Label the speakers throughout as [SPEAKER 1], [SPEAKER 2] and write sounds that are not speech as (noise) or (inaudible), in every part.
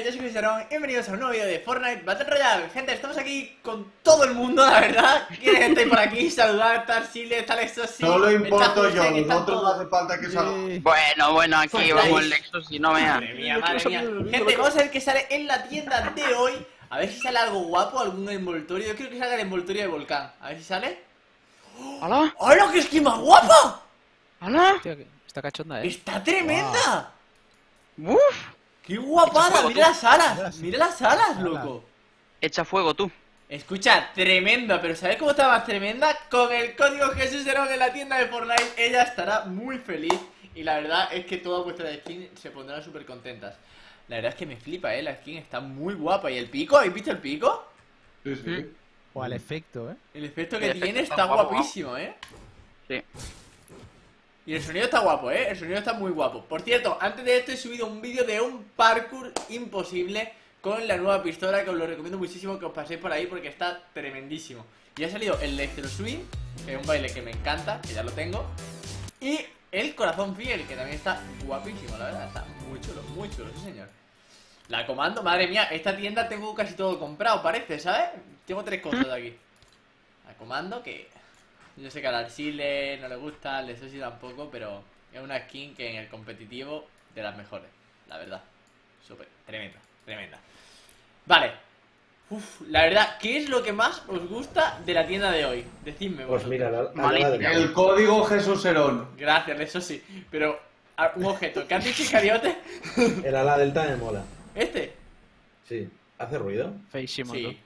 [SPEAKER 1] gente, yo soy Cristiano, bienvenidos a un nuevo vídeo de Fortnite Battle Royale Gente, estamos aquí con todo el mundo, la verdad ¿Quiénes estáis por aquí? Saludar, estar Sile, estar Lexus
[SPEAKER 2] Solo importo
[SPEAKER 1] está
[SPEAKER 2] yo, vosotros no hace falta que salga.
[SPEAKER 3] Bueno, bueno, aquí vamos el Lexus y no vean.
[SPEAKER 1] Madre mía, madre mía Gente, vamos a ver qué sale en la tienda de hoy A ver si sale algo guapo, algún envoltorio Yo quiero que salga el envoltorio de volcán A ver si sale
[SPEAKER 3] ¿Hola?
[SPEAKER 1] ¡Hola, qué más guapa!
[SPEAKER 4] Que está cachonda, eh.
[SPEAKER 1] ¡Está tremenda!
[SPEAKER 3] Uf,
[SPEAKER 1] ¡Qué guapada!
[SPEAKER 3] fuego,
[SPEAKER 1] Mira
[SPEAKER 3] tú.
[SPEAKER 1] las alas, mira las alas, loco
[SPEAKER 3] echa fuego tú.
[SPEAKER 1] Escucha, tremenda, pero ¿sabes cómo está más tremenda? Con el código Jesús Herón en la tienda de Fortnite, ella estará muy feliz. Y la verdad es que todas vuestras skins se pondrán súper contentas. La verdad es que me flipa, eh, la skin está muy guapa. ¿Y el pico? ¿Habéis visto el pico?
[SPEAKER 2] Sí, sí.
[SPEAKER 4] O al efecto, eh.
[SPEAKER 1] El efecto que
[SPEAKER 3] El efecto
[SPEAKER 1] tiene
[SPEAKER 3] está guapo,
[SPEAKER 1] guapísimo, eh.
[SPEAKER 3] Sí.
[SPEAKER 1] Y el sonido está guapo, ¿eh? El sonido está muy guapo. Por cierto, antes de esto he subido un vídeo de un parkour imposible con la nueva pistola que os lo recomiendo muchísimo que os paséis por ahí porque está tremendísimo. Y ha salido el Electro Swing, que es un baile que me encanta, que ya lo tengo. Y el Corazón Fiel, que también está guapísimo, la verdad. Está muy chulo, muy chulo, sí señor. La comando, madre mía, esta tienda tengo casi todo comprado, parece, ¿sabes? Tengo tres cosas de aquí. La comando que yo sé que al Arsile no le gusta, al Sosi tampoco, pero es una skin que en el competitivo de las mejores, la verdad. Súper, tremenda, tremenda. Vale. Uf, la verdad, ¿qué es lo que más os gusta de la tienda de hoy? Decidme
[SPEAKER 5] Pues mira, la.
[SPEAKER 2] El código Jesús Herón.
[SPEAKER 1] Gracias, eso sí. Pero, un objeto. ¿Qué has dicho, Cariote? (laughs)
[SPEAKER 5] El ala delta me mola.
[SPEAKER 1] ¿Este?
[SPEAKER 5] Sí. ¿Hace ruido?
[SPEAKER 4] Feísimo,
[SPEAKER 1] Sí.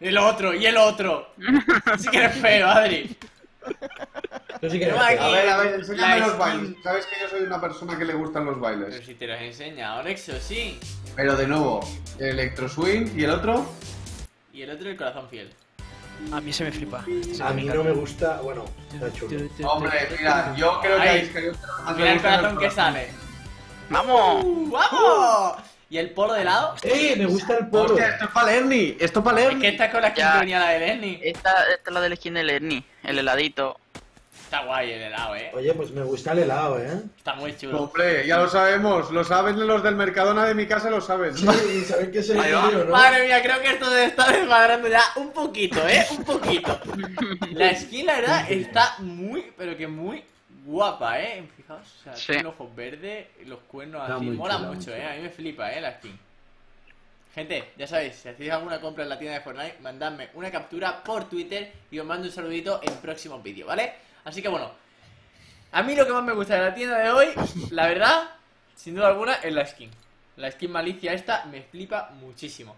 [SPEAKER 1] El otro, y el otro. (laughs) Sí que eres feo, Adri.
[SPEAKER 5] Sí que
[SPEAKER 1] Pero.
[SPEAKER 2] A ver, a ver, enséñame
[SPEAKER 1] La
[SPEAKER 2] los bailes. Sabes que yo soy una persona que le gustan los
[SPEAKER 1] Pero
[SPEAKER 2] bailes.
[SPEAKER 1] si te lo he enseñado, Nexo, sí.
[SPEAKER 2] Pero de nuevo, Electro Swing y el otro.
[SPEAKER 1] Y el otro, el corazón fiel.
[SPEAKER 4] A mí se me flipa. Se
[SPEAKER 5] A mí no me gusta. Bueno, está chulo.
[SPEAKER 2] Hombre, mira, yo creo que
[SPEAKER 1] Ahí.
[SPEAKER 2] a Iscariote más
[SPEAKER 1] Mira el corazón
[SPEAKER 2] los
[SPEAKER 1] que sale.
[SPEAKER 3] ¡Vamos!
[SPEAKER 1] ¡Uh, ¡Vamos! ¿Y el polo de lado?
[SPEAKER 5] ¡Eh! Me gusta el polo.
[SPEAKER 2] Hostia, esto es para Lerny, esto es para
[SPEAKER 1] Es
[SPEAKER 2] Lerny.
[SPEAKER 1] que esta es con la que
[SPEAKER 3] Ya.
[SPEAKER 1] venía la de Lenny.
[SPEAKER 3] Esta, esta es la del skin del Ernie, el heladito.
[SPEAKER 1] Está guay el helado, eh.
[SPEAKER 5] Oye, pues me gusta el helado, ¿eh?
[SPEAKER 1] Está muy chulo.
[SPEAKER 2] Hombre, ya lo sabemos, lo saben los del Mercadona de mi casa, lo saben.
[SPEAKER 5] Sí, y saben que es
[SPEAKER 3] va.
[SPEAKER 5] mío, ¿no?
[SPEAKER 1] Madre mía, creo que esto se está desmadrando ya un poquito, ¿eh? Un poquito. (laughs) La skin, la verdad, está muy, pero que muy guapa, ¿eh? Fijaos, o sea,
[SPEAKER 3] Sí.
[SPEAKER 1] tiene ojos verdes, los cuernos
[SPEAKER 5] Está
[SPEAKER 1] así. Mola
[SPEAKER 5] chula,
[SPEAKER 1] mucho. ¿eh? A mí me flipa, ¿eh? La skin. Gente, ya sabéis, si hacéis alguna compra en la tienda de Fortnite, mandadme una captura por Twitter y os mando un saludito en próximos vídeos, ¿vale? Así que bueno, a mí lo que más me gusta de la tienda de hoy, (laughs) la verdad, sin duda alguna, es la skin. La skin malicia esta me flipa muchísimo.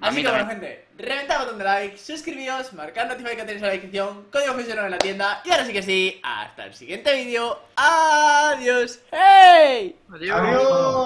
[SPEAKER 1] Así que bueno, gente, reventad el botón de like, suscribíos, marcad notificaciones en la descripción, código funcionó en la tienda, y ahora sí que sí, hasta el siguiente vídeo. ¡Adiós! ¡Hey!
[SPEAKER 3] Adiós.
[SPEAKER 2] Adiós.